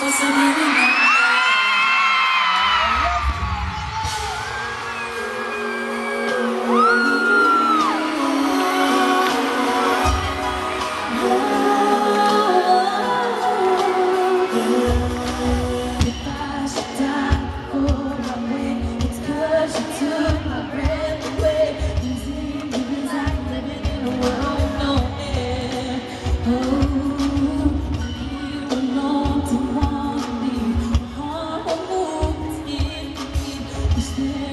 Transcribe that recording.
都是骗人 still